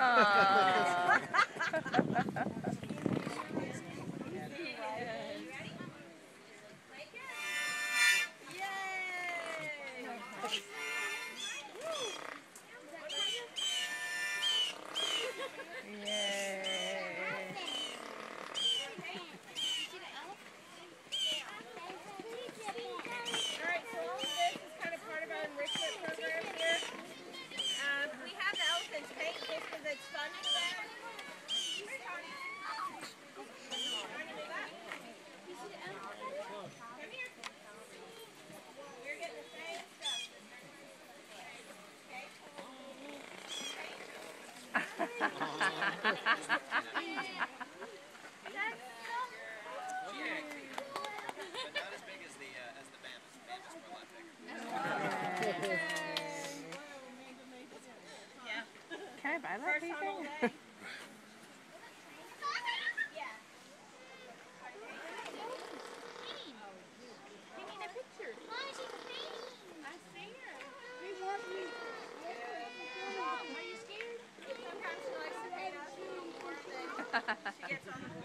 Aww. Because Are you scared? Sometimes she likes to paint us. She gets on the.